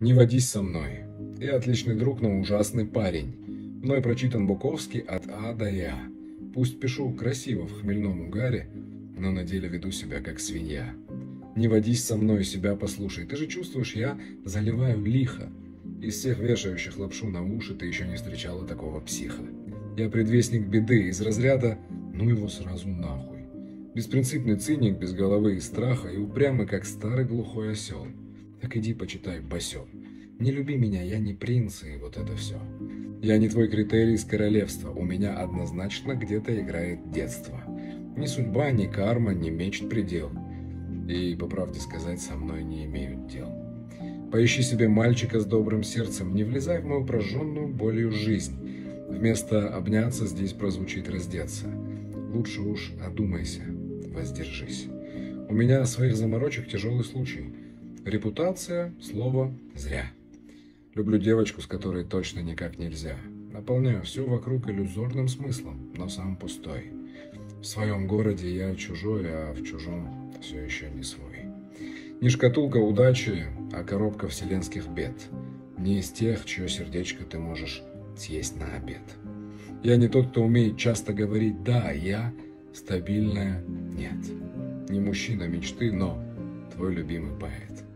Не водись со мной. Я отличный друг, но ужасный парень. Мной прочитан Буковский от А до Я. Пусть пишу красиво в хмельном угаре, но на деле веду себя как свинья. Не водись со мной, себя послушай. Ты же чувствуешь, я заливаю лихо. Из всех вешающих лапшу на уши ты еще не встречала такого психа. Я предвестник беды из разряда «ну его сразу нахуй». Беспринципный циник, без головы и страха, и упрямый, как старый глухой осел. Так иди почитай басен. Не люби меня, я не принц, и вот это все. Я не твой критерий из королевства, у меня однозначно где-то играет детство. Ни судьба, ни карма, ни мечт предел. И, по правде сказать, со мной не имеют дел. Поищи себе мальчика с добрым сердцем, не влезай в мою прожженную болью жизнь. Вместо обняться здесь прозвучит раздеться. Лучше уж одумайся, воздержись. У меня своих заморочек тяжелый случай. Репутация, слово, зря. Люблю девочку, с которой точно никак нельзя. Наполняю все вокруг иллюзорным смыслом, но сам пустой. В своем городе я чужой, а в чужом все еще не свой. Не шкатулка удачи, а коробка вселенских бед. Не из тех, чье сердечко ты можешь съесть на обед. Я не тот, кто умеет часто говорить «да», я стабильная «нет». Не мужчина мечты, но твой любимый поэт.